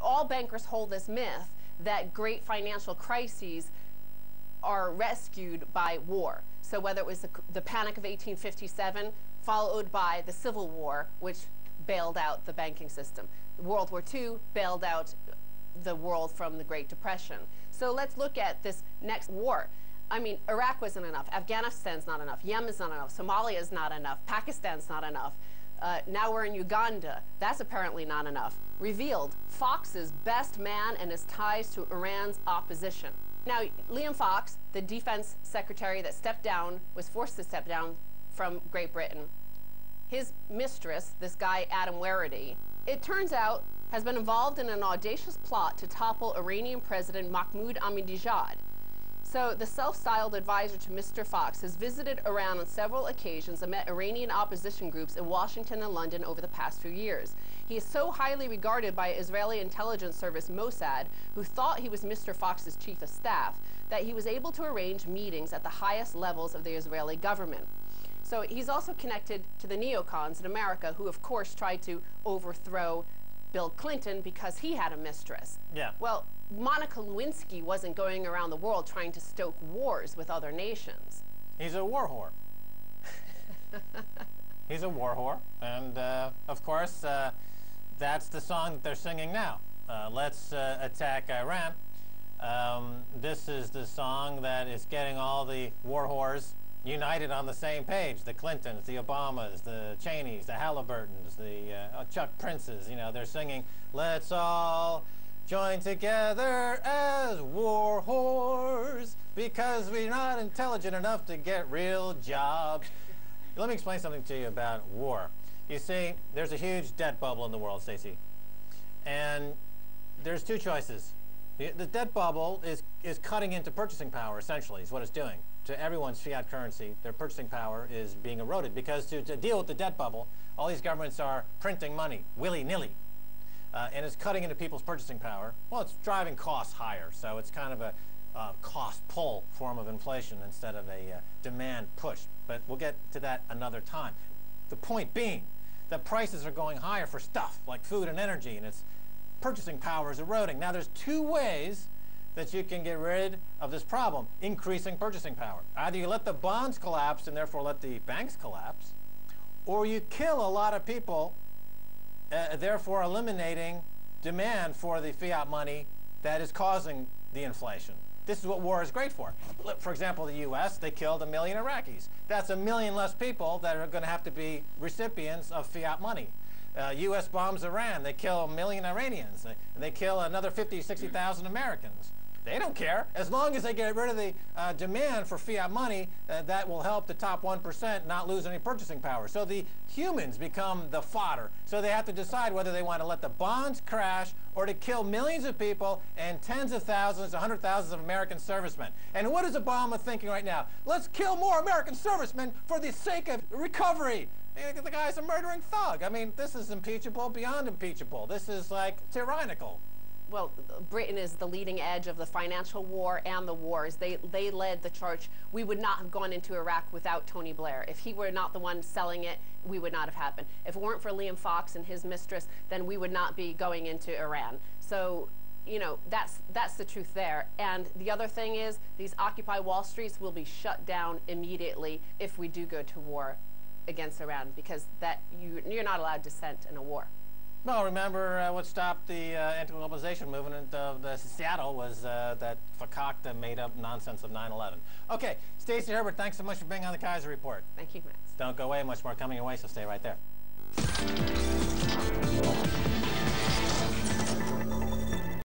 All bankers hold this myth that great financial crises are rescued by war. So whether it was the, the Panic of 1857, followed by the Civil War, which bailed out the banking system. World War II bailed out the world from the Great Depression. So let's look at this next war. I mean, Iraq wasn't enough. Afghanistan's not enough. Yemen's not enough. Somalia's not enough. Pakistan's not enough. Uh, now we're in Uganda. That's apparently not enough. Revealed Fox's best man and his ties to Iran's opposition. Now, Liam Fox, the defense secretary that stepped down, was forced to step down from Great Britain. His mistress, this guy Adam Werritty, it turns out has been involved in an audacious plot to topple Iranian President Mahmoud Ahmadinejad. So the self-styled advisor to Mr. Fox has visited Iran on several occasions and met Iranian opposition groups in Washington and London over the past few years. He is so highly regarded by Israeli intelligence service Mossad, who thought he was Mr. Fox's chief of staff, that he was able to arrange meetings at the highest levels of the Israeli government. So he's also connected to the neocons in America, who of course tried to overthrow Bill Clinton because he had a mistress. Yeah. Well, Monica Lewinsky wasn't going around the world trying to stoke wars with other nations. He's a war whore. He's a war whore. And, uh, of course, uh, that's the song that they're singing now. Uh, let's uh, attack Iran. Um, this is the song that is getting all the war whores united on the same page. The Clintons, the Obamas, the Cheneys, the Halliburtons, the uh, Chuck Princes, you know, they're singing, let's all join together as war whores because we're not intelligent enough to get real jobs. Let me explain something to you about war. You see, there's a huge debt bubble in the world, Stacy. And there's two choices. The, the debt bubble is, is cutting into purchasing power, essentially, is what it's doing to everyone's fiat currency, their purchasing power is being eroded because to, to deal with the debt bubble, all these governments are printing money willy-nilly. Uh, and it's cutting into people's purchasing power. Well, it's driving costs higher, so it's kind of a uh, cost pull form of inflation instead of a uh, demand push. But we'll get to that another time. The point being that prices are going higher for stuff like food and energy, and its purchasing power is eroding. Now, there's two ways that you can get rid of this problem, increasing purchasing power. Either you let the bonds collapse and therefore let the banks collapse, or you kill a lot of people, uh, therefore eliminating demand for the fiat money that is causing the inflation. This is what war is great for. For example, the U.S., they killed a million Iraqis. That's a million less people that are going to have to be recipients of fiat money. Uh, U.S. bombs Iran. They kill a million Iranians. They, they kill another 50, 60,000 Americans. They don't care. As long as they get rid of the uh, demand for fiat money, uh, that will help the top 1% not lose any purchasing power. So the humans become the fodder. So they have to decide whether they want to let the bonds crash or to kill millions of people and tens of thousands, hundred thousands of American servicemen. And what is Obama thinking right now? Let's kill more American servicemen for the sake of recovery. The guy's a murdering thug. I mean, this is impeachable beyond impeachable. This is like tyrannical well, Britain is the leading edge of the financial war and the wars. They, they led the charge. We would not have gone into Iraq without Tony Blair. If he were not the one selling it, we would not have happened. If it weren't for Liam Fox and his mistress, then we would not be going into Iran. So, you know, that's, that's the truth there. And the other thing is these Occupy Wall Streets will be shut down immediately if we do go to war against Iran because that you, you're not allowed dissent in a war. Well, remember uh, what stopped the uh, anti-globalization movement of the Seattle was uh, that fakakta made-up nonsense of 9-11. Okay, Stacy Herbert, thanks so much for being on the Keiser Report. Thank you, Max. Don't go away, much more coming your way, so stay right there.